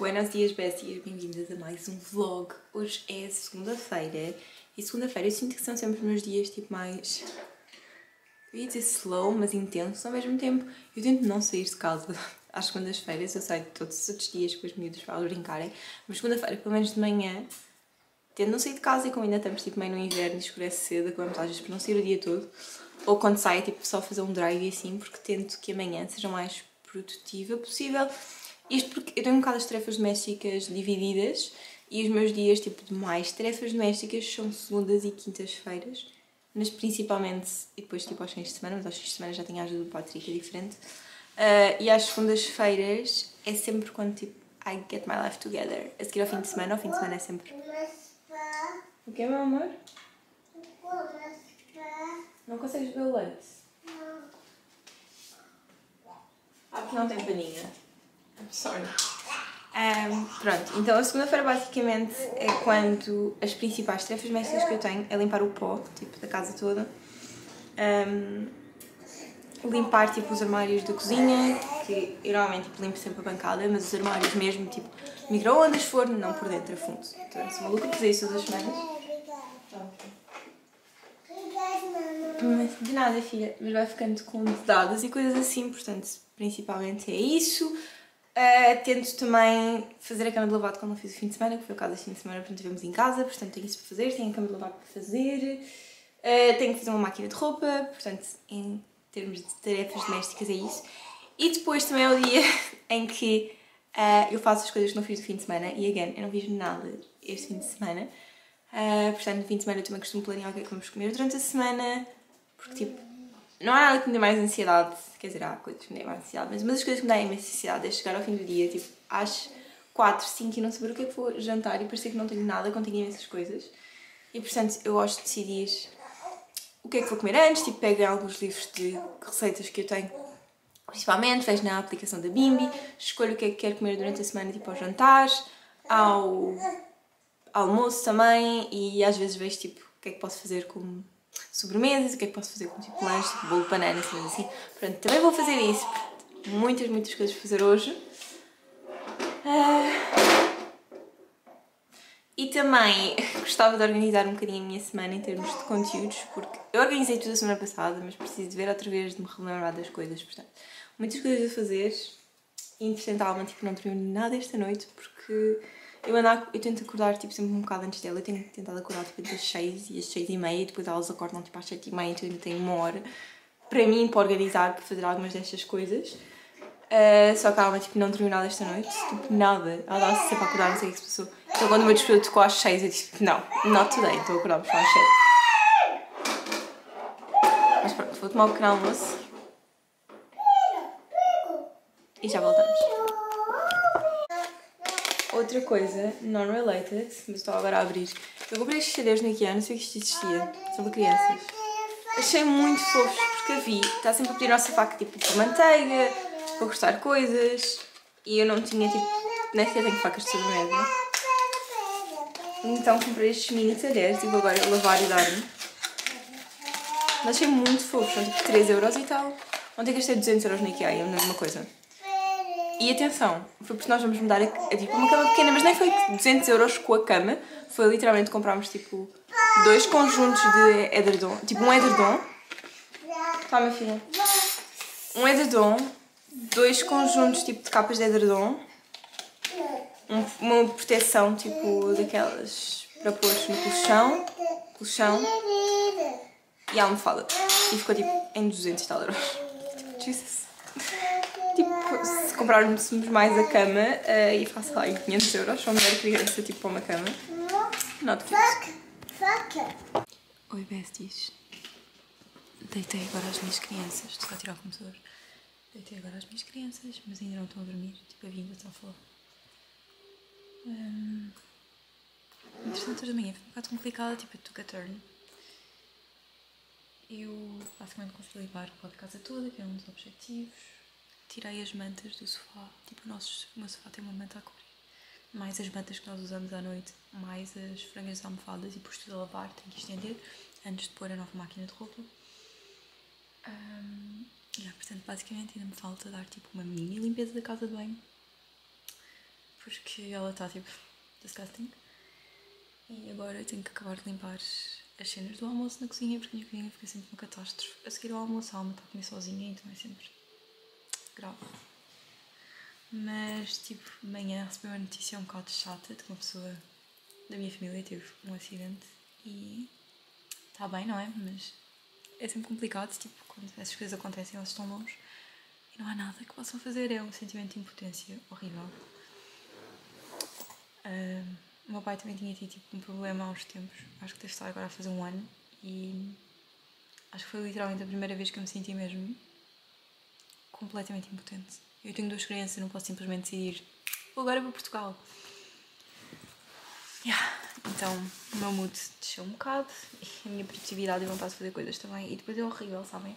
Buenos dias, besties, bem-vindas a mais um vlog. Hoje é segunda-feira e segunda-feira eu sinto que são sempre meus dias tipo mais. Eu ia dizer slow, mas intensos ao mesmo tempo. Eu tento não sair de casa às segundas-feiras, eu saio todos os outros dias com os miúdos para brincarem, mas segunda-feira, pelo menos de manhã, tento não sair de casa e como ainda estamos tipo meio no inverno e escurece cedo, acabamos às vezes por não sair o dia todo. Ou quando saio, tipo, só fazer um drive e assim, porque tento que amanhã seja o mais produtiva possível. Isto porque eu tenho um bocado as tarefas domésticas divididas e os meus dias, tipo, de mais tarefas domésticas são segundas e quintas-feiras, mas principalmente, e depois, tipo, aos fins de semana, mas aos fins de semana já tenho a ajuda do Patrick, é diferente. Uh, e às segundas-feiras é sempre quando, tipo, I get my life together. A seguir ao fim de semana, ao fim de semana é sempre. O que, meu amor? Não consegues beber o leite? Não. Ah, porque não tem paninha. Sorry. Um, pronto, então a segunda-feira basicamente é quando as principais tarefas domésticas que eu tenho é limpar o pó, tipo, da casa toda. Um, limpar, tipo, os armários da cozinha, que eu normalmente tipo, limpo sempre a bancada, mas os armários mesmo, tipo, micro-ondas, forno, não por dentro, a fundo. Então, sou maluca por fazer isso todas as semanas. De nada, filha, mas vai ficando com dados e coisas assim, portanto, principalmente é isso. Uh, tento também fazer a cama de lavado quando não fiz o fim de semana, que foi o caso deste fim de semana, portanto, estivemos em casa, portanto, tenho isso para fazer, tenho a cama de lavado para fazer, uh, tenho que fazer uma máquina de roupa, portanto, em termos de tarefas domésticas é isso. E depois também é o dia em que uh, eu faço as coisas que não fiz o fim de semana, e again, eu não fiz nada este fim de semana. Portanto, no fim de semana eu também costumo planear o que é que vamos comer durante a semana, porque tipo, não há nada que me dê mais ansiedade, quer dizer, há coisas que me dêem mais ansiedade, mas uma das coisas que me dá imensa ansiedade é chegar ao fim do dia, tipo, às 4, 5 e não saber o que é que vou jantar e parecer que não tenho nada, tenho imensas coisas. E portanto, eu gosto de decidir o que é que vou comer antes, tipo, pego alguns livros de receitas que eu tenho, principalmente, vejo na aplicação da Bimbi, escolho o que é que quero comer durante a semana, tipo, ao jantar, ao almoço também, e às vezes vejo, tipo, o que é que posso fazer como sobremesas, o que é que posso fazer com tipo lanche, tipo bolo de banana, assim, assim. Pronto, também vou fazer isso, muitas, muitas coisas para fazer hoje. Uh... E também gostava de organizar um bocadinho a minha semana em termos de conteúdos, porque eu organizei tudo a semana passada, mas preciso de ver outra vez, de me relembrar das coisas, portanto, muitas coisas a fazer. E, a tipo, não terminei nada esta noite, porque eu, ando, eu tento acordar tipo, sempre um bocado antes dela. Eu tenho tentado acordar tipo, entre as 6 e as 6 e meia, e depois elas acordam tipo, às 7 e meia, então ainda tenho uma hora para mim, para organizar, para fazer algumas destas coisas. Uh, só que ela tipo, não dormiu nada esta noite, tipo, nada. Ela dava-se sempre a acordar, não sei o que se passou. Então quando o meu despertador tocou às 6, eu disse: Não, not today, então acordamos para às 7. Mas pronto, vou tomar o pequeno almoço. E já voltamos. Outra coisa, non-related, mas estou agora a abrir. Eu comprei estes CDs no IKEA, não sei que isto existia. São para crianças. Achei muito fofos, porque a Vi está sempre a pedir nossa faca tipo de manteiga, para cortar coisas. E eu não tinha tipo. Nem sequer tenho facas de sobremesa. Então comprei estes mini talheres e vou agora lavar e dar-me. Mas achei muito fofos, são tipo 3 euros e tal. Ontem gastei 200 euros no IKEA, é a mesma coisa. E atenção, foi porque nós vamos mudar a, a, tipo, uma cama pequena, mas nem foi 200 euros com a cama, foi literalmente comprarmos tipo dois conjuntos de edredom, tipo um edredom. Tá, minha filha? Um edredom, dois conjuntos tipo de capas de edredom, um, uma proteção tipo daquelas para pôr no colchão, colchão e a almofada. E ficou tipo em 200 tal euros. Tipo, Jesus comprarmos mais a cama uh, e faço lá em 500 euros, só melhor criança tipo para uma cama. Not cute. Oi besties. Deitei agora as minhas crianças, estou a tirar o computador. Deitei agora as minhas crianças, mas ainda não estão a dormir, tipo a vinda está a falar. Um, interessante hoje da manhã, foi um bocado complicada, tipo eu took a turn. Eu basicamente consegui limpar a casa toda, que é um dos objetivos tirei as mantas do sofá. Tipo, o, nosso, o meu sofá tem uma manta a cobrir. Mais as mantas que nós usamos à noite, mais as frangas almofadas e pus tudo a lavar, tenho que estender antes de pôr a nova máquina de roupa. Um, yeah, portanto, basicamente ainda me falta dar tipo uma mini limpeza da casa de banho. porque ela está tipo disgusting. E agora tenho que acabar de limpar as cenas do almoço na cozinha, porque a minha cozinha fica sempre uma catástrofe. A seguir ao almoço, a alma está a comer sozinha, então é sempre grave. Mas, tipo, de manhã recebi uma notícia um bocado chata de que uma pessoa da minha família teve um acidente e está bem, não é? Mas é sempre complicado, tipo, quando essas coisas acontecem, elas estão longe e não há nada que possam fazer, é um sentimento de impotência horrível. Uh, o meu pai também tinha tido tipo, um problema há uns tempos, acho que deve estar agora a fazer um ano, e acho que foi literalmente a primeira vez que eu me senti mesmo completamente impotente. Eu tenho duas crianças, não posso simplesmente decidir vou agora para Portugal. Yeah. Então o meu mood desceu um bocado e a minha produtividade e vontade de fazer coisas também. E depois é horrível, sabem?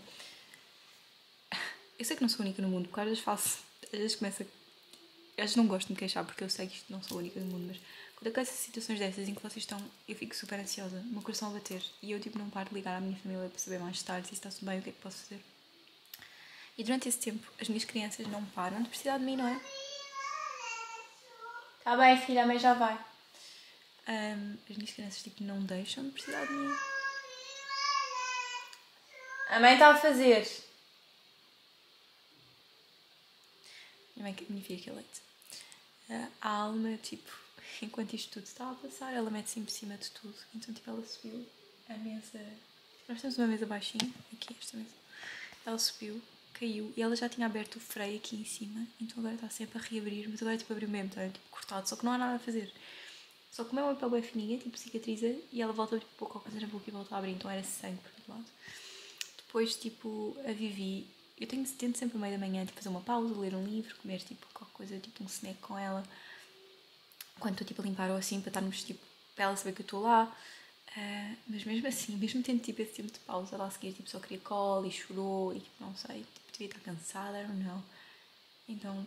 Eu sei que não sou única no mundo, porque às vezes faço. Às vezes começa. Às vezes não gosto de me queixar porque eu sei que isto não sou única no mundo, mas quando acontecem situações dessas em que vocês estão, eu fico super ansiosa, o meu coração a bater e eu tipo não paro de ligar à minha família para saber mais tarde se está tudo bem, o que é que posso fazer. E durante esse tempo, as minhas crianças não param de precisar de mim, não é? Tá bem, filha, mas já vai. Um, as minhas crianças tipo, não deixam de precisar de mim. A mãe está a fazer. Minha, mãe, minha filha que é leite. Uh, a alma, tipo, enquanto isto tudo está a passar, ela mete-se por cima de tudo. Então, tipo, ela subiu a mesa. Nós temos uma mesa baixinha, aqui, esta mesa. Ela subiu caiu e ela já tinha aberto o freio aqui em cima, então agora está sempre a reabrir, mas agora é tipo abriu mesmo, está tipo cortado, só que não há nada a fazer. Só que como é uma pele fininha, tipo cicatriza, e ela volta tipo pouco a coisa na boca e volta a abrir, então era sangue por todo lado. Depois, tipo, a Vivi, eu tenho, tento sempre no meio da manhã tipo, fazer uma pausa, ler um livro, comer tipo qualquer coisa, tipo um snack com ela, quando estou tipo a limpar ou assim, para estarmos tipo, para ela saber que eu estou lá. Uh, mas mesmo assim, mesmo tendo tipo esse tempo de pausa, ela a seguir tipo, só queria colo e chorou e tipo, não sei, devia estar cansada, I don't know. Então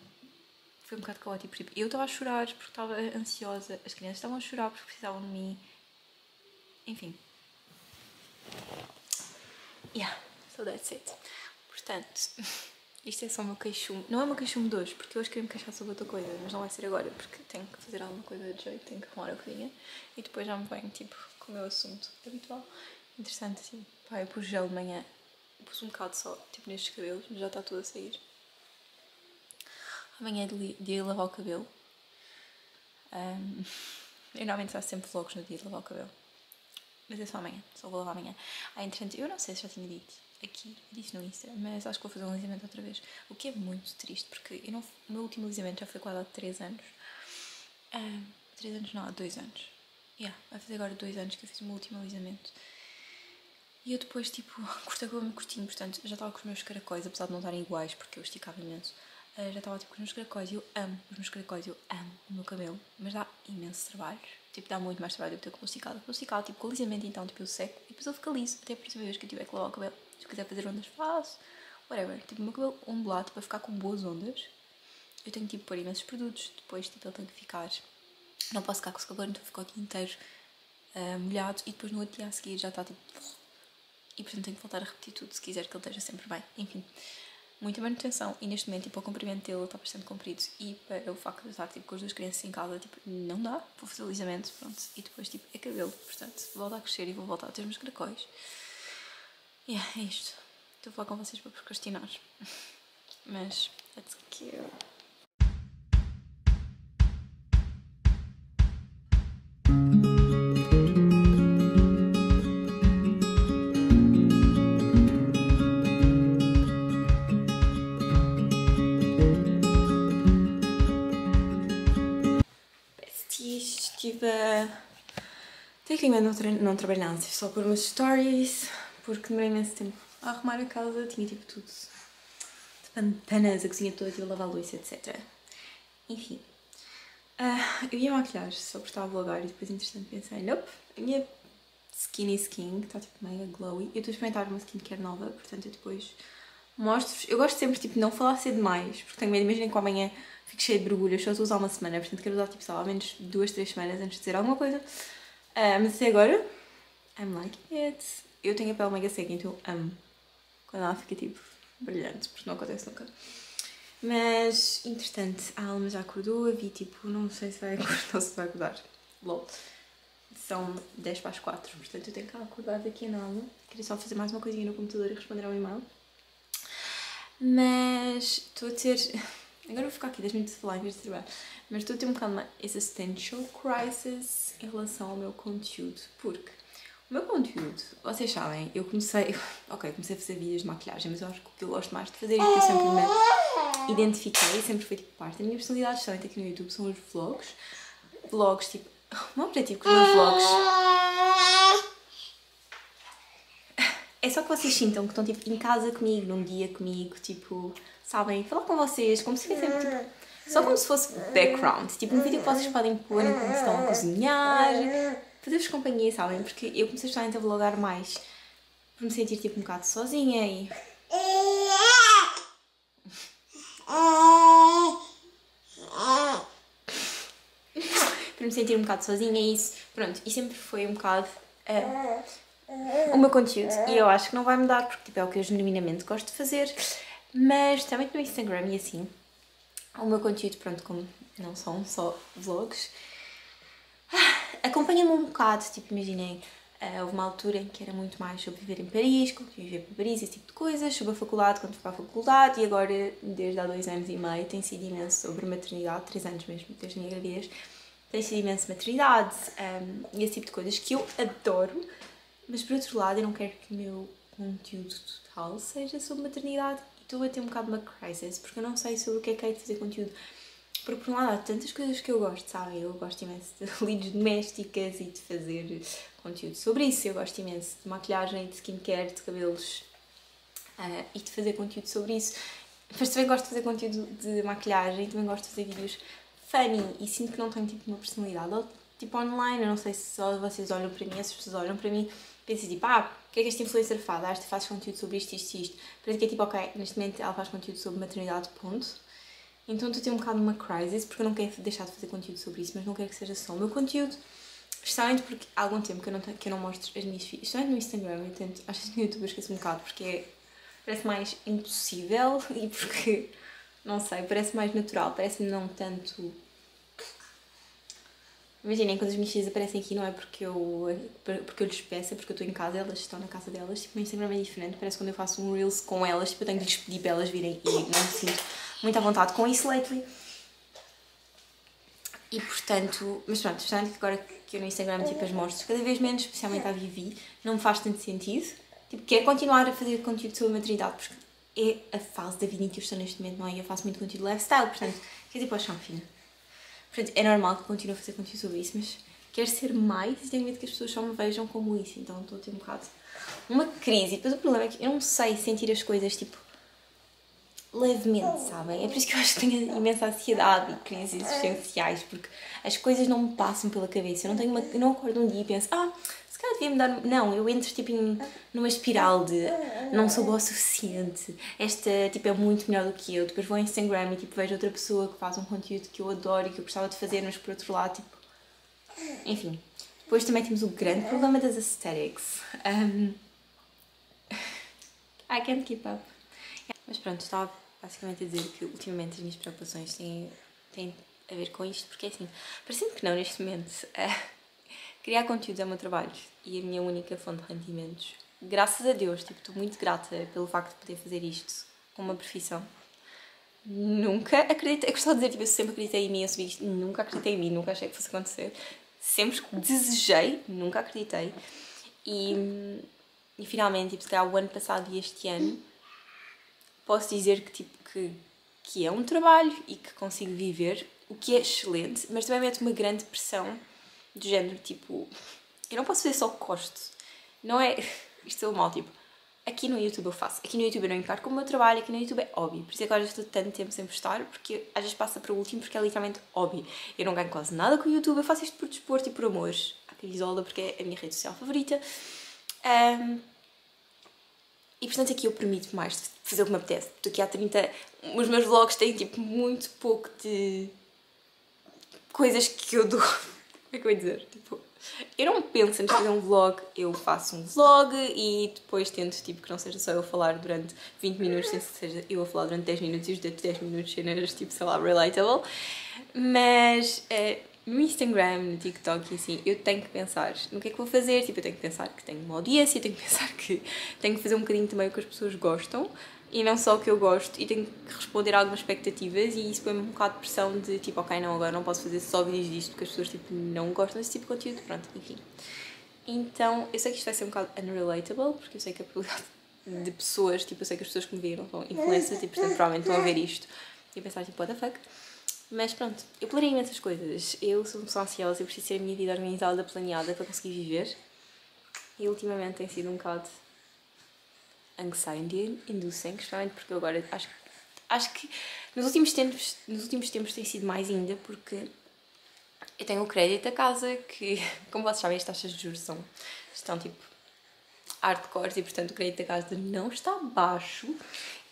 foi um bocado caótico. Tipo, eu estava a chorar porque estava ansiosa, as crianças estavam a chorar porque precisavam de mim. Enfim. Yeah, so that's it. Portanto, isto é só o meu queixume. Não é o meu queixume de hoje, porque hoje queria me queixar sobre outra coisa, mas não vai ser agora, porque tenho que fazer alguma coisa de jeito, tenho que arrumar a cozinha e depois já me venho, tipo, com o meu assunto habitual. Interessante, assim. Pá, eu pus gel de manhã pus um bocado só, tipo nestes cabelos, mas já está tudo a sair. Amanhã é dia de lavar o cabelo. Um, eu normalmente faço sempre vlogs no dia de lavar o cabelo. Mas é só amanhã, só vou lavar amanhã. Ah, entretanto, eu não sei se já tinha dito aqui, disse no Insta, mas acho que vou fazer um alisamento outra vez. O que é muito triste, porque eu não, o meu último alisamento já foi quase há 3 anos. Um, 3 anos não, há 2 anos. Yeah, vai fazer agora 2 anos que eu fiz o meu último alisamento. E eu depois, tipo, cortei o cabelo curtinho, portanto, já estava com os meus caracóis, apesar de não estarem iguais, porque eu esticava imenso. Uh, já estava, tipo, com os meus caracóis eu amo os meus caracóis, eu amo o meu cabelo, mas dá imenso trabalho. Tipo, dá muito mais trabalho do que ter cabelo esticado. Cabelo esticado, tipo, com alisamento, então, tipo, eu seco e depois ele fica liso, até a próxima vez que eu tiver que lavar o cabelo. Se eu quiser fazer ondas, faço. Whatever. Tipo, o meu cabelo ondulado, para ficar com boas ondas, eu tenho, tipo, pôr imensos produtos. Depois, tipo, ele tem que ficar... Não posso ficar com o cabelo, então fica o dia inteiro uh, molhado e depois no outro dia a seguir já está, tipo e portanto tenho que voltar a repetir tudo se quiser que ele esteja sempre bem. Enfim, muita manutenção e neste momento tipo, o comprimento dele está bastante comprido e para o facto de estar tipo, com as duas crianças em casa, tipo, não dá, vou fazer alisamento, pronto, e depois tipo, é cabelo, portanto, volta a crescer e vou voltar a ter meus caracóis. E yeah, é isto. Estou a falar com vocês para procrastinar. Mas, let's go. Tecnicamente não, tra não trabalhei nada, só por umas stories, porque demorei imenso tempo a arrumar a casa, tinha tipo tudo de pantanas, a cozinha toda, tive lavar a luz, etc. Enfim, uh, eu ia maquilhar só porque estava a vlogar e depois, interessante, pensei, nope, a minha skinny skin, que está tipo meio glowy, eu estou a experimentar uma skincare nova, portanto eu depois mostro-vos. Eu gosto sempre tipo, de não falar ser demais, porque tenho medo, imaginem que amanhã fico cheia de borbulhas, só estou a usar uma semana, portanto quero usar tipo, lá, ao menos duas, três semanas antes de dizer alguma coisa. Uh, mas até agora, I'm liking it. Eu tenho a pele mega seca, então amo quando ela fica tipo brilhante, porque não acontece nunca. Mas, entretanto, a Alma já acordou, a vi tipo, não sei se vai acordar ou se vai acordar. LOL. São 10 para as 4, portanto eu tenho que acordar daqui a nada. Queria só fazer mais uma coisinha no computador e responder ao e-mail. Mas estou a ter. Agora vou ficar aqui 10 minutos a falar em vez de trabalhar. Mas estou a ter um bocado uma existential crisis em relação ao meu conteúdo. Porque o meu conteúdo, vocês sabem, eu comecei. Ok, comecei a fazer vídeos de maquilhagem, mas eu acho que o que eu gosto mais de fazer e que eu sempre me identifiquei, sempre foi tipo parte da minha personalidade, especialmente aqui no YouTube, são os vlogs. Vlogs, tipo. O meu objetivo com os meus vlogs é só que vocês sintam que estão tipo em casa comigo, num dia comigo, tipo, sabem, falar com vocês, como se fosse tipo, só como se fosse background, tipo um vídeo que vocês podem pôr enquanto estão a cozinhar, fazer-vos companhia, sabem? Porque eu comecei a vlogar mais por me sentir tipo um bocado sozinha e. para me sentir um bocado sozinha e isso, pronto, e sempre foi um bocado. Uh, o meu conteúdo. E eu acho que não vai mudar porque tipo, é o que eu genuinamente gosto de fazer. Mas também no Instagram e assim o meu conteúdo, pronto, como não são só vlogs ah, acompanha-me um bocado, tipo, imaginei uh, houve uma altura em que era muito mais sobre viver em Paris, como viver para Paris, esse tipo de coisas, sobre a faculdade, quando fui para a faculdade e agora, desde há dois anos e meio, tem sido imenso sobre maternidade, três anos mesmo, desde a minha gravidez, tem sido imenso maternidade um, e esse tipo de coisas que eu adoro mas por outro lado, eu não quero que o meu conteúdo total seja sobre maternidade e estou a ter um bocado uma crisis porque eu não sei sobre o que é que é de fazer conteúdo. Porque por um lado há tantas coisas que eu gosto, sabem? Eu gosto imenso de lides domésticas e de fazer conteúdo sobre isso. Eu gosto imenso de maquilhagem, de skincare, de cabelos uh, e de fazer conteúdo sobre isso. Mas também gosto de fazer conteúdo de maquilhagem, também gosto de fazer vídeos funny e sinto que não tenho tipo uma personalidade. Tipo online, eu não sei se só vocês olham para mim, as pessoas olham para mim pensas tipo, ah, o que é que este influencer faz? Ah, este faz conteúdo sobre isto, isto e isto. Parece que é tipo, ok, neste momento ela faz conteúdo sobre maternidade, ponto. Então estou a ter um bocado uma crisis, porque eu não quero deixar de fazer conteúdo sobre isso, mas não quero que seja só o meu conteúdo. Especialmente porque há algum tempo que eu não, que eu não mostro as minhas filhas, especialmente no Instagram, eu tento, acho que no YouTube eu esqueço um bocado, porque é, parece mais impossível e porque, não sei, parece mais natural, parece-me não tanto Imaginem, quando as minhas filhas aparecem aqui, não é porque eu, porque eu lhes peço, é porque eu estou em casa, elas estão na casa delas. Tipo, no Instagram é diferente. Parece quando eu faço um Reels com elas, tipo, eu tenho de lhes pedir para elas virem e não me sinto muito à vontade com isso lately. E portanto, mas pronto, portanto, agora que eu no Instagram tipo, as mostro cada vez menos, especialmente à Vivi, não me faz tanto sentido. Tipo, quero continuar a fazer conteúdo sobre maternidade, porque é a fase da vida em que eu estou neste momento, não é? Eu faço muito conteúdo lifestyle, portanto, quer dizer, para o chão fino. Portanto, é normal que continue a fazer conteúdo sobre isso, mas quero ser mais e tenho medo que as pessoas só me vejam como isso. Então estou a ter um bocado uma crise. E depois o problema é que eu não sei sentir as coisas tipo levemente, sabem? É por isso que eu acho que tenho imensa ansiedade e crises existenciais, porque as coisas não me passam pela cabeça. Eu não tenho uma, eu não acordo um dia e penso, ah, se calhar devia me dar. Não, eu entro tipo em, numa espiral de não sou boa o suficiente, esta tipo é muito melhor do que eu. Depois vou ao Instagram e tipo vejo outra pessoa que faz um conteúdo que eu adoro e que eu gostava de fazer, mas por outro lado, tipo. Enfim. Depois também temos o grande problema das aesthetics. Um... I can't keep up. Mas pronto, estava basicamente a dizer que ultimamente as minhas preocupações têm, têm a ver com isto, porque é assim, parecendo que não neste momento. Uh Criar conteúdo é o meu trabalho e a minha única fonte de rendimentos. Graças a Deus, tipo, estou muito grata pelo facto de poder fazer isto como uma profissão. Nunca acreditei, eu gostava de dizer, tipo, eu sempre acreditei em mim, eu subi isto, nunca acreditei em mim, nunca achei que fosse acontecer. Sempre desejei, nunca acreditei. E, e finalmente, tipo, se calhar o ano passado e este ano, posso dizer que, tipo, que, que é um trabalho e que consigo viver, o que é excelente, mas também mete uma grande pressão do género, tipo, eu não posso fazer só gosto. Não é. Isto é o mal, tipo, aqui no YouTube eu faço. Aqui no YouTube eu não encaro como o meu trabalho, aqui no YouTube é hobby. Por isso é que agora estou tanto tempo sem postar, porque às vezes passa para o último, porque é literalmente hobby. Eu não ganho quase nada com o YouTube, eu faço isto por desporto e por amor. A camisola, porque é a minha rede social favorita. Um, e portanto aqui eu permito mais fazer o que me apetece. Porque há 30. Os meus vlogs têm tipo muito pouco de coisas que eu dou é que eu ia dizer? Tipo, Eu não penso antes de fazer um vlog, eu faço um vlog e depois tento tipo, que não seja só eu falar durante 20 minutos, tento que seja eu a falar durante 10 minutos e os 10 minutos cenas tipo, sei lá, relatable. Mas uh, no Instagram, no TikTok e assim, eu tenho que pensar no que é que vou fazer. Tipo, eu tenho que pensar que tenho uma audiência, tenho que pensar que tenho que fazer um bocadinho também o que as pessoas gostam e não só o que eu gosto e tenho que responder a algumas expectativas e isso põe-me um bocado de pressão de tipo, ok, não, agora não posso fazer só vídeos disto porque as pessoas tipo, não gostam desse tipo de conteúdo, pronto, enfim. Então, eu sei que isto vai ser um bocado unrelatable porque eu sei que a probabilidade de pessoas, tipo, eu sei que as pessoas que me viram são influencers e portanto provavelmente vão a ver isto e pensar tipo, what the fuck. Mas pronto, eu planei imensas coisas. Eu sou uma pessoa ansiosa, eu preciso ter a minha vida organizada, planeada para conseguir viver. E ultimamente tem sido um bocado anxiety inducing, especialmente porque eu agora acho, acho que nos últimos, tempos, nos últimos tempos tem sido mais ainda porque eu tenho o crédito da casa que, como vocês sabem, as taxas de juros são, estão tipo hardcore e portanto o crédito da casa não está baixo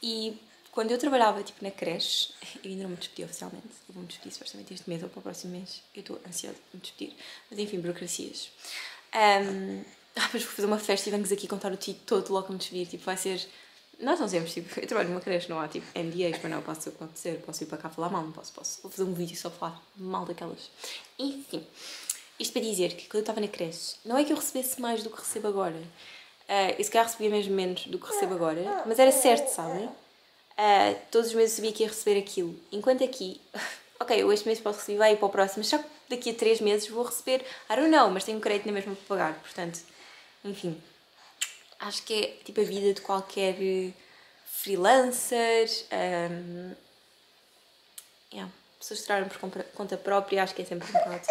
e quando eu trabalhava tipo na creche, eu ainda não me despedi oficialmente, eu vou me despedir supostamente este mês ou para o próximo mês, eu estou ansiosa de me despedir, mas enfim, burocracias. Um, ah, mas vou fazer uma festa e vamos aqui contar o título todo logo a me despedir. Tipo, vai ser. Nós não temos, tipo, eu trabalho numa creche, não há tipo NDAs, mas não, posso acontecer, posso ir para cá falar mal, não posso, posso. Vou fazer um vídeo só falar mal daquelas. Enfim, isto para dizer que quando eu estava na creche, não é que eu recebesse mais do que recebo agora. Uh, eu se calhar recebia mesmo menos do que recebo agora, mas era certo, sabem? Uh, todos os meses sabia que ia receber aquilo. Enquanto aqui, ok, eu este mês posso receber, vai ir para o próximo, mas só que daqui a 3 meses vou receber, I don't know, mas tenho crédito na mesma para pagar, portanto enfim, acho que é tipo a vida de qualquer freelancer. Um, yeah, pessoas que trabalham por conta própria, acho que é sempre um bocado.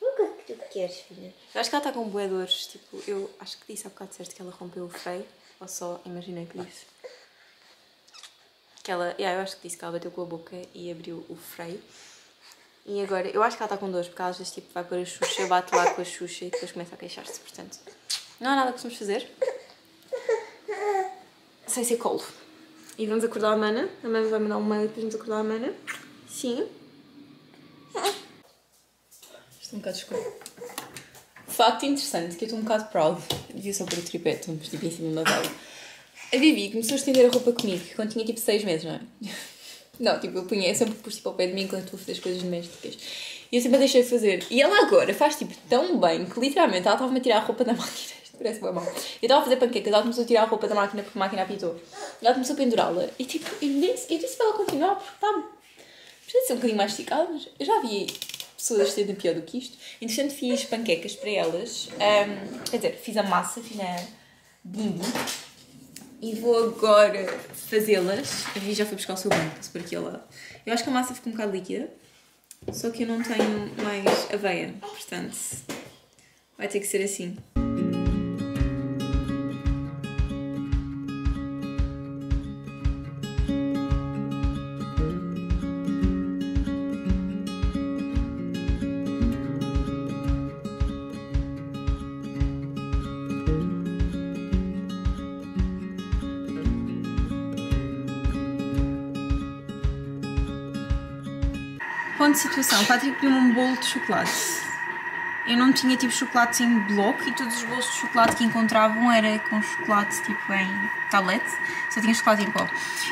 O que tu queres, filha? Eu acho que ela está com boedores, tipo, eu acho que disse há bocado certo que ela rompeu o freio, ou só imaginei que disse. Que ela, yeah, eu acho que disse que ela bateu com a boca e abriu o freio. E agora, eu acho que ela está com dores, porque ela às vezes tipo, vai pôr a Xuxa, bate lá com a Xuxa e depois começa a queixar-se. Portanto, não há nada que possamos fazer sem ser colo. E vamos acordar a Mana. A Mana vai mandar um mail para vamos acordar a Mana. Sim. Estou um bocado escuro. Facto interessante, que eu estou um bocado proud. Devia só pôr o tripé, estamos tipo em cima de uma vela. A Vivi começou a estender a roupa comigo quando tinha tipo 6 meses, não é? Não, tipo, eu punha, eu sempre pus tipo ao pé de mim quando tu fazes coisas domésticas. E eu sempre a deixei fazer. E ela agora faz tipo tão bem que literalmente ela estava-me a tirar a roupa da máquina. Isto parece bem mal. Eu estava a fazer panquecas, ela começou a tirar a roupa da máquina porque a máquina apitou. E ela começou a pendurá-la. E tipo, eu disse, eu disse para ela continuar porque está. Precisa ser um bocadinho mais esticado, mas eu já vi pessoas serem pior do que isto. Entretanto, fiz panquecas para elas. Um, quer dizer, fiz a massa, fiz na bimbi e vou agora fazê-las. A Vi já foi buscar o seu banco, por aqui ao lado. Eu acho que a massa fica um bocado líquida, só que eu não tenho mais aveia, portanto vai ter que ser assim. Ponto de situação, o Patrick pediu-me um bolo de chocolate. Eu não tinha tipo chocolate em bloco e todos os bolos de chocolate que encontravam era com chocolate tipo em tablete, só tinha chocolate em pó.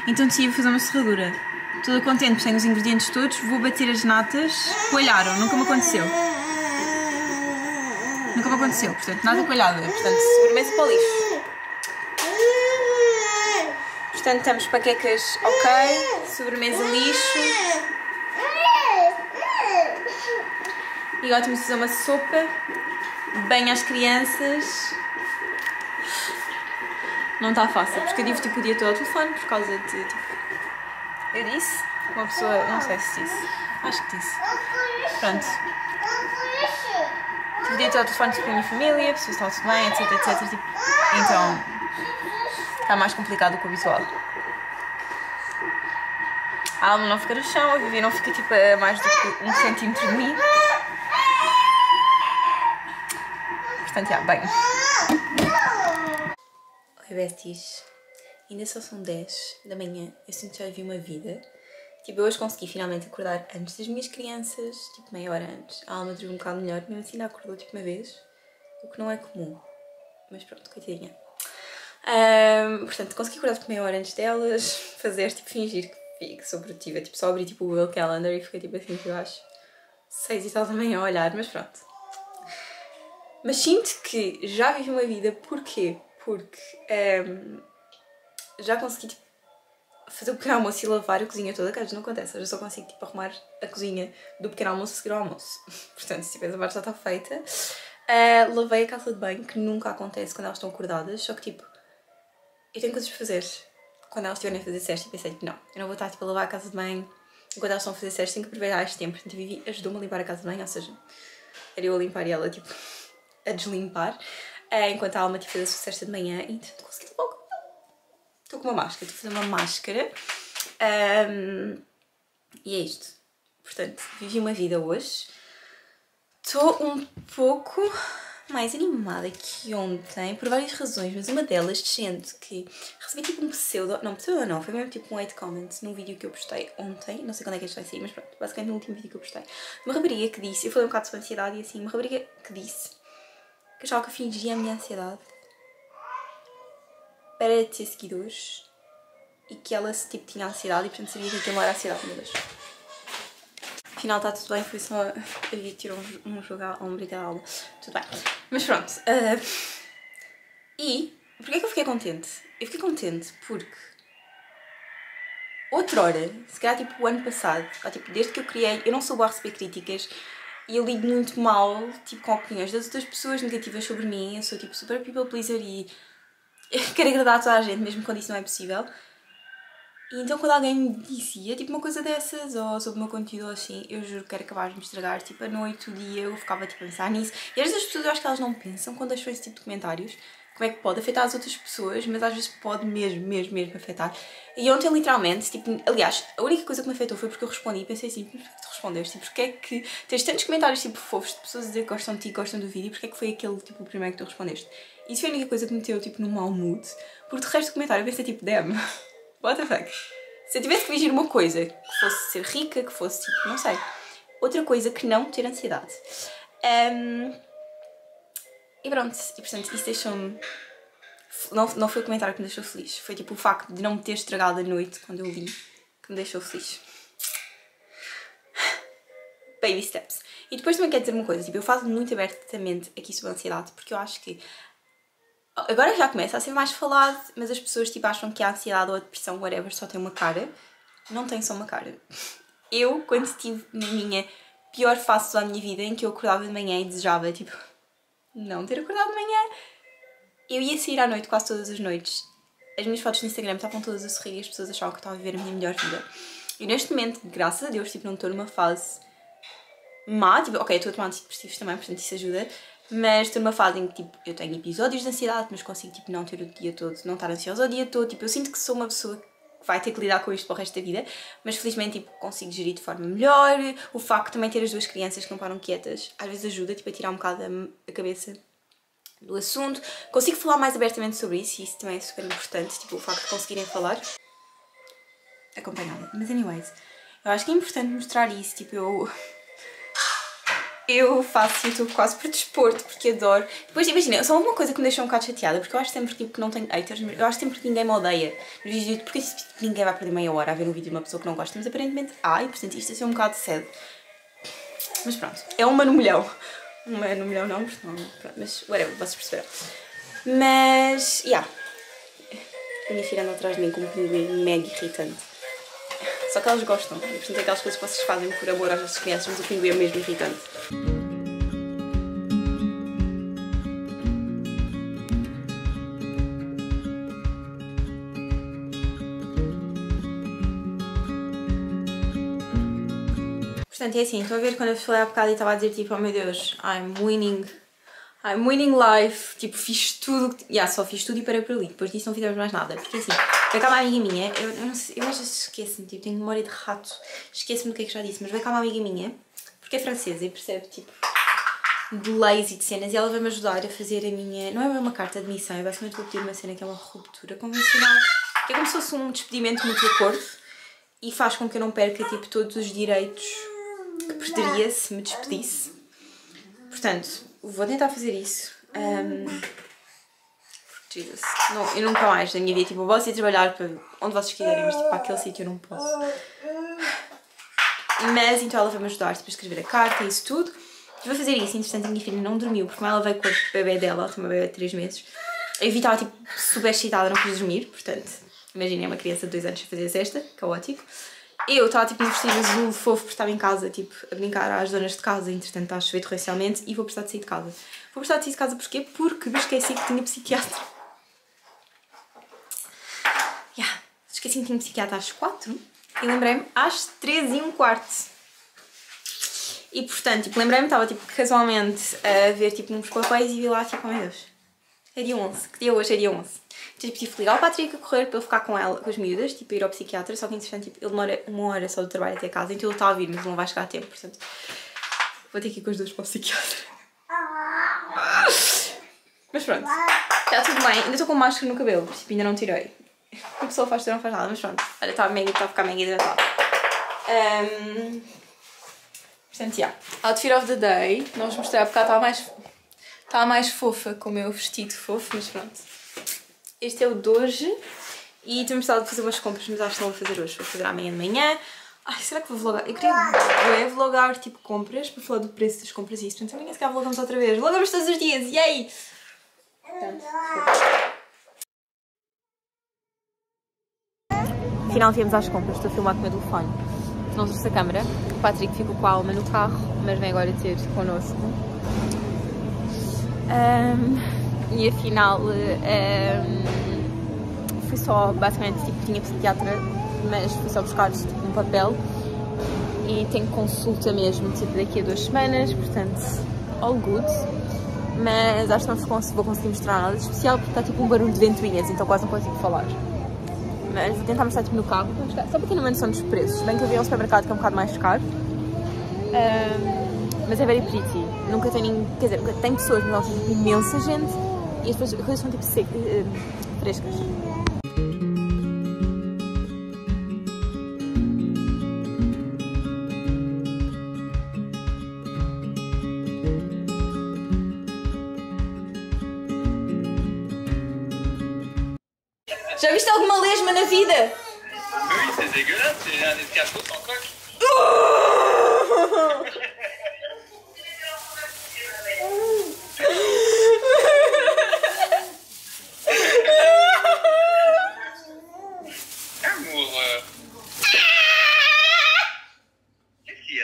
Então decidi fazer uma serradura. Toda contente, tenho os ingredientes todos, vou bater as natas, coalharam, nunca me aconteceu. Nunca me aconteceu, portanto, nada coalhada, portanto, sobremesa para o lixo. Portanto, temos panquecas ok, sobremesa lixo. E ótimo fazer uma sopa, bem às crianças. Não está fácil, porque eu divo tipo o dia todo ao telefone por causa de tipo. Eu disse? Uma pessoa. Não sei se disse. Acho que disse. Pronto. Tipo, o dia todo ao telefone tipo, com a minha família, pessoas estão tudo bem, etc, etc. Tipo, então. Está mais complicado do que o habitual. A alma não fica no chão, a Vivi não fica tipo a mais do que um centímetro de mim. Já, bem. Oi, besties. Ainda só são 10 da manhã. Eu sinto que já vi uma vida. Tipo, eu hoje consegui finalmente acordar antes das minhas crianças, tipo meia hora antes. A alma dormiu um bocado melhor, mesmo assim ainda acordou tipo uma vez, o que não é comum. Mas pronto, coitadinha. Um, portanto, consegui acordar tipo meia hora antes delas, fazer, tipo, fingir que, que sou produtiva. Tipo, só abri tipo, o Google Calendar e fiquei tipo assim, eu acho, seis e tal da manhã a olhar, mas pronto. Mas sinto que já vivi uma vida, porquê? Porque um, já consegui tipo, fazer o pequeno almoço e lavar a cozinha toda, que às vezes não acontece, eu só consigo tipo, arrumar a cozinha do pequeno almoço a seguir ao almoço. Portanto, se tiver a parte já está feita. Uh, lavei a casa de banho, que nunca acontece quando elas estão acordadas, só que tipo, eu tenho coisas para fazer. Quando elas estiverem a fazer cesta, e pensei, não, eu não vou estar tipo, a lavar a casa de banho enquanto elas estão a fazer cesta, tenho que aproveitar este tempo. A Vivi ajudou-me a limpar a casa de banho, ou seja, era eu a limpar e ela tipo a deslimpar, uh, enquanto a alma tipo, fez a sua cesta de manhã, e então consegui logo. Estou com uma máscara, estou a fazer uma máscara. Um, e é isto. Portanto, vivi uma vida hoje. Estou um pouco mais animada que ontem, por várias razões, mas uma delas, sendo que recebi tipo um pseudo, não pseudo não, foi mesmo tipo um hate comment num vídeo que eu postei ontem, não sei quando é que este vai sair, mas pronto, basicamente no último vídeo que eu postei, uma rapariga que disse, eu falei um bocado sobre ansiedade e assim, uma rapariga que disse que achava que eu fingia a minha ansiedade para ter seguidores e que ela tipo tinha ansiedade e portanto sabia que aquilo era ansiedade, meu Deus. Afinal está tudo bem, foi só havia tirar um, um jogo a um brincar aula. Tudo bem. Mas pronto. Uh, e porquê é que eu fiquei contente? Eu fiquei contente porque outrora, se calhar tipo o ano passado, ou, tipo, desde que eu criei, eu não sou boa a receber críticas e eu lido muito mal tipo, com opiniões das outras pessoas negativas sobre mim. Eu sou tipo super people pleaser e quero agradar a toda a gente, mesmo quando isso não é possível. E então quando alguém me dizia tipo uma coisa dessas ou sobre o meu conteúdo assim, eu juro que era capaz de me estragar tipo a noite, o dia, eu ficava tipo a pensar nisso. E às vezes as pessoas eu acho que elas não pensam quando acham esse tipo de comentários como é que pode afetar as outras pessoas, mas às vezes pode mesmo, mesmo, mesmo afetar. E ontem, literalmente, tipo, aliás, a única coisa que me afetou foi porque eu respondi e pensei assim, porquê que tu respondeste? Porque é que tens tantos comentários, tipo, fofos de pessoas a dizer que gostam de ti, gostam do vídeo, porque é que foi aquele, tipo, o primeiro que tu respondeste? Isso foi a única coisa que me meteu, tipo, num mau mood, porque de resto do comentário eu pensei, tipo, damn, what the fuck? Se eu tivesse que fingir uma coisa, que fosse ser rica, que fosse, tipo, não sei, outra coisa que não ter ansiedade. Um, e pronto, e portanto isso deixou-me. Não, não foi o comentário que me deixou feliz, foi tipo o facto de não me ter estragado a noite quando eu li que me deixou feliz. Baby steps. E depois também quero dizer uma coisa, tipo, eu falo muito abertamente aqui sobre a ansiedade porque eu acho que agora já começa a ser mais falado, mas as pessoas tipo acham que a ansiedade ou a depressão, whatever, só tem uma cara. Não tem só uma cara. Eu, quando estive na minha pior fase da minha vida, em que eu acordava de manhã e desejava, tipo, não ter acordado de manhã. Eu ia sair à noite quase todas as noites. As minhas fotos no Instagram estavam todas a sorrir e as pessoas achavam que estava a viver a minha melhor vida. E neste momento, graças a Deus, tipo, não estou numa fase má. Tipo, ok, estou a tomar antidepressivos também, portanto isso ajuda. Mas estou numa fase em que tipo, eu tenho episódios de ansiedade, mas consigo tipo, não ter o dia todo, não estar ansiosa o dia todo. Tipo, eu sinto que sou uma pessoa vai ter que lidar com isto para o resto da vida, mas felizmente tipo, consigo gerir de forma melhor. O facto de também ter as duas crianças que não param quietas às vezes ajuda tipo, a tirar um bocado a, cabeça do assunto. Consigo falar mais abertamente sobre isso e isso também é super importante, tipo, o facto de conseguirem falar acompanhada. Mas anyways, eu acho que é importante mostrar isso, tipo, eu eu faço YouTube quase por desporto, porque adoro. Depois, imagina, só uma coisa que me deixa um bocado chateada, porque eu acho sempre tipo, que não tenho haters, eu acho sempre que ninguém me odeia nos vídeos, porque tipo, ninguém vai perder meia hora a ver um vídeo de uma pessoa que não gosta, mas aparentemente há, e portanto isto é um bocado cedo. Mas pronto, é uma no milhão. Uma no milhão não, porque não, pronto, mas whatever, vocês perceberam. Mas, yeah. A minha filha anda atrás de mim com um pinguim mega irritante. Só que elas gostam, e portanto é aquelas coisas que vocês fazem por amor às vossas crianças, mas o pinguim é mesmo irritante. Portanto, é assim, estou a ver quando eu falei há bocado e estava a dizer tipo, oh meu Deus, I'm winning, I'm winning life, tipo, fiz tudo, já, yeah, só fiz tudo e parei por ali, depois disso não fizemos mais nada, porque assim, vai cá uma amiga minha, eu, eu, não sei, eu às vezes esqueço-me, tipo, tenho memória de rato, esqueço-me do que é que já disse, mas vai cá uma amiga minha, porque é francesa e percebe, tipo, de leis e de cenas, e ela vai-me ajudar a fazer a minha, não é uma carta de missão, é basicamente vou pedir uma cena que é uma ruptura convencional, que é como se fosse um despedimento muito de acordo, e faz com que eu não perca tipo, todos os direitos que perderia se me despedisse. Portanto, vou tentar fazer isso. Um, Jesus. Não, eu nunca mais na minha vida, tipo, posso ir trabalhar para onde vocês quiserem, mas tipo, para aquele sítio eu não posso. Mas então ela vai me ajudar tipo, a escrever a carta e isso tudo. Vou fazer isso, entretanto a minha filha não dormiu, porque como ela veio com o bebê dela, ela tem uma bebê de 3 meses, eu vi estava tipo super excitada, não quis dormir, portanto, imaginem uma criança de 2 anos a fazer cesta, caótico. Eu estava tipo no vestido azul fofo porque estava em casa, tipo, a brincar às donas de casa, entretanto está a chover torrencialmente e vou precisar de sair de casa. Vou precisar de sair de casa porquê? Porque me esqueci que tinha psiquiatra. Yeah, esqueci que tinha psiquiatra às 4 e lembrei-me às 3 e um quarto. E portanto, tipo, lembrei-me, estava tipo, casualmente a ver tipo, uns papéis e vi lá, tipo, oh meu Deus, é dia 11, que dia hoje é dia 11. Então, tipo, tive que ligar ao Patrick a correr para ele ficar com ela, com as miúdas, tipo, ir ao psiquiatra, só que interessante, tipo, ele demora uma hora só do trabalho até casa, então ele está a vir, mas não vai chegar a tempo, portanto, vou ter que ir com os dois para o psiquiatra. Mas pronto, está tudo bem, ainda estou com máscara no cabelo, tipo, ainda não tirei. A pessoa faz tudo, não faz nada, mas pronto, olha, está mega, está a ficar mega hidratado. Um, portanto, yeah. Outfit of the day, não vos mostrei, porque ela estava mais, estava mais fofa com o meu vestido fofo, mas pronto. Este é o de hoje e temos estado a fazer umas compras, mas acho que não vou fazer hoje, vou fazer amanhã de manhã. Ai, será que vou vlogar? Eu queria é, vlogar tipo compras, para falar do preço das compras e isso. Portanto, amanhã se calhar vlogamos outra vez. Vlogamos todos os dias, yay! Portanto, Afinal viemos às compras, estou a filmar com o meu telefone. Não trouxe a câmera. O Patrick ficou com a alma no carro, mas vem agora ter connosco. Um, e afinal um, fui só, basicamente, tipo, tinha psiquiatra, mas fui só buscar tipo, um papel e tenho consulta mesmo, tipo, daqui a duas semanas, portanto, all good. Mas acho que não vou conseguir mostrar nada de especial porque está tipo um barulho de ventoinhas, então quase não consigo falar. Mas vou tentar mostrar tipo no carro, só para ter uma noção dos preços. Bem que eu vi um supermercado que é um bocado mais caro. Um, mas é very pretty. Nunca tem quer dizer, tem pessoas, mas imensa gente e as coisas são tipo secas, uh, frescas. Vida? Oui, c'est dégueulasse, c'est un escargot sans coque. Amour. euh. Qu'est-ce qu'il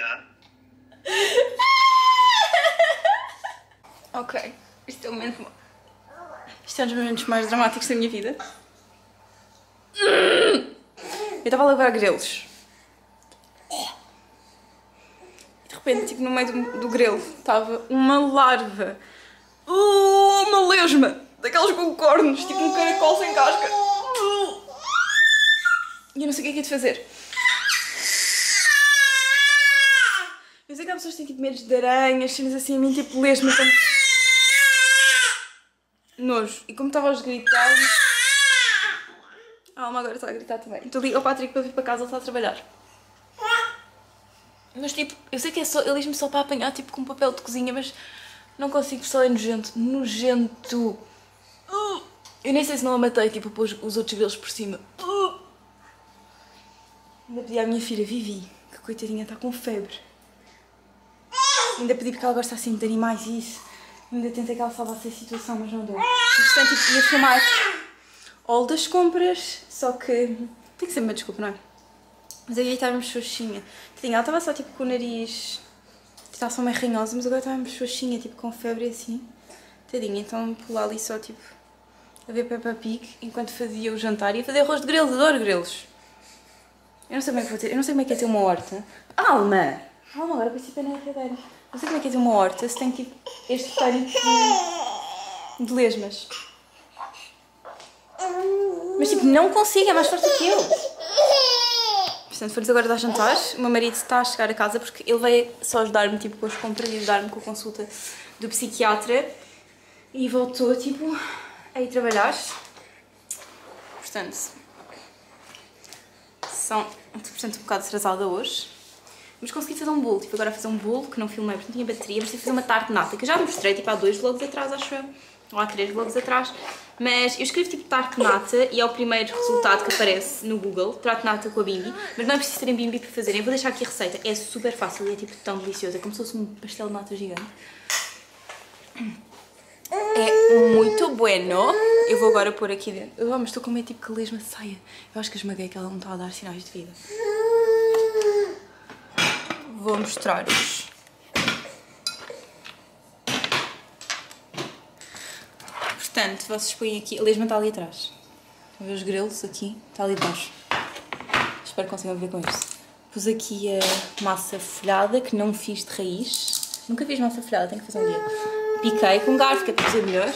Ok, isto é o momento. Isto é um dos momentos mais dramáticos da minha vida. Eu estava a lavar grelos. E de repente, tipo, no meio do, do grelo, estava uma larva. Uh, uma lesma! Daquelas com cornos, tipo um caracol sem casca. E eu não sei o que é que é de fazer. Eu sei que há pessoas que têm tipo medo de aranhas, cenas assim, a mim tipo lesma. Então... Nojo. E como estava aos gritar. A alma agora está a gritar também. Então liga ao Patrick para vir para casa, ele está a trabalhar. Mas tipo, eu sei que é só, ele diz-me só para apanhar tipo com papel de cozinha, mas não consigo, só é nojento. Nojento. Eu nem sei se não a matei, tipo, pôs os outros grelos por cima. Ainda pedi à minha filha, Vivi, que coitadinha está com febre. Ainda pedi porque ela gosta assim de animais e isso. Ainda tentei que ela salvasse a situação, mas não deu. Portanto, tipo, ia filmar all das compras, só que... Tem que ser uma desculpa, não é? Mas aí estávamos xoxinha. Ela estava só tipo com o nariz... Estava só meio ranhosa, mas agora estávamos xoxinha, tipo com febre assim. Tadinha, então pular ali só tipo... A ver Peppa Pig, enquanto fazia o jantar. E a fazer arroz de grelos, adoro grelos. Eu não sei como é que vou ter... Eu não sei como é que é ter uma horta. Alma! Alma, agora princípio na redeira. Não sei como é que é ter uma horta se tem tipo este pânico de, de lesmas. Mas tipo, não consigo, é mais forte que eu. Portanto, fomos agora dar jantar. O meu marido está a chegar a casa porque ele veio só ajudar-me tipo, com as compras e ajudar-me com a consulta do psiquiatra. E voltou tipo a ir trabalhar. Portanto, são, portanto, um bocado atrasada hoje. Mas consegui fazer um bolo, tipo, agora fazer um bolo que não filmei porque não tinha bateria, mas tive fazer uma tarte nata, que eu já mostrei, tipo, há dois vlogs atrás, acho eu, ou há três vlogs atrás. Mas eu escrevo tipo tarte nata e é o primeiro resultado que aparece no Google, tarte nata com a bimbi, mas não é preciso terem bimbi para fazerem. Eu vou deixar aqui a receita, é super fácil e é tipo tão delicioso, é como se fosse um pastel de nata gigante. É muito bueno. Eu vou agora pôr aqui dentro. Eu, mas estou com medo tipo que a lesma saia. Eu acho que esmaguei que ela não está a dar sinais de vida. Vou mostrar-vos. Portanto, vocês põem aqui. A lesma está ali atrás. Estão a ver os grelos aqui? Está ali abaixo. Espero que consigam ver com isto. Pus aqui a massa folhada que não fiz de raiz. Nunca fiz massa folhada, tenho que fazer um dia. Piquei com garfo, que é para fazer melhor.